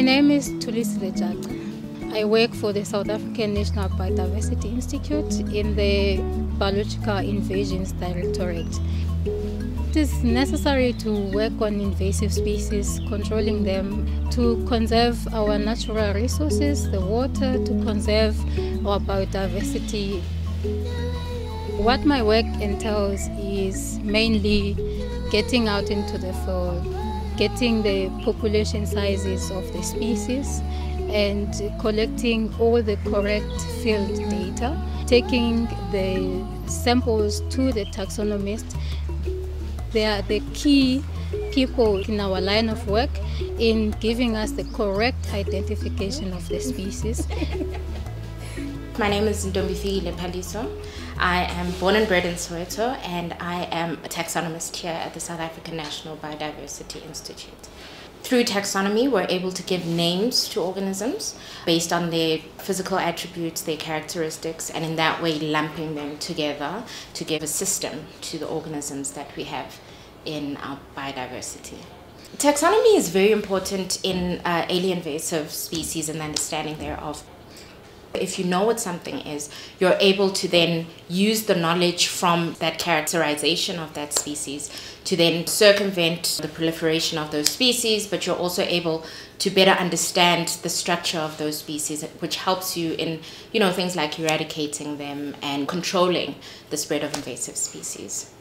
My name is Tulisile Jaca. I work for the South African National Biodiversity Institute in the Biological Invasions Directorate. It is necessary to work on invasive species, controlling them, to conserve our natural resources, the water, to conserve our biodiversity. What my work entails is mainly getting out into the field, getting the population sizes of the species, and collecting all the correct field data, taking the samples to the taxonomist. They are the key people in our line of work in giving us the correct identification of the species. My name is Ndombifiki Lepaliso. I am born and bred in Soweto and I am a taxonomist here at the South African National Biodiversity Institute. Through taxonomy, we're able to give names to organisms based on their physical attributes, their characteristics, and in that way lumping them together to give a system to the organisms that we have in our biodiversity. Taxonomy is very important in uh, alien invasive species and the understanding thereof. If you know what something is, you're able to then use the knowledge from that characterization of that species to then circumvent the proliferation of those species, but you're also able to better understand the structure of those species, which helps you in, you know, things like eradicating them and controlling the spread of invasive species.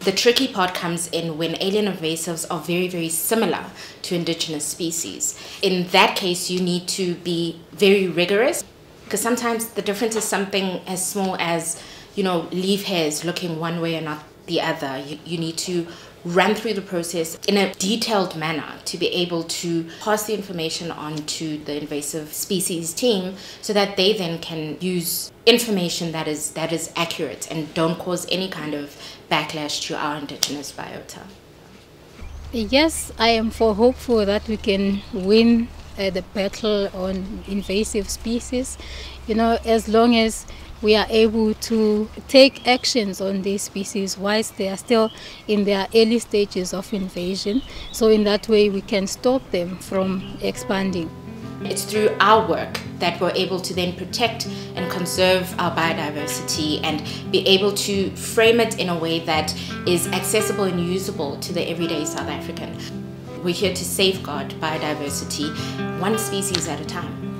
The tricky part comes in when alien invasives are very, very similar to indigenous species. In that case, you need to be very rigorous because sometimes the difference is something as small as you know leaf hairs looking one way and not the other. You, you need to run through the process in a detailed manner to be able to pass the information on to the invasive species team so that they then can use information that is that is accurate and don't cause any kind of backlash to our indigenous biota. Yes i am for hopeful that we can win uh, the battle on invasive species. You know, as long as we are able to take actions on these species whilst they are still in their early stages of invasion. So, in that way, we can stop them from expanding. It's through our work that we're able to then protect and conserve our biodiversity and be able to frame it in a way that is accessible and usable to the everyday South African. We're here to safeguard biodiversity one species at a time.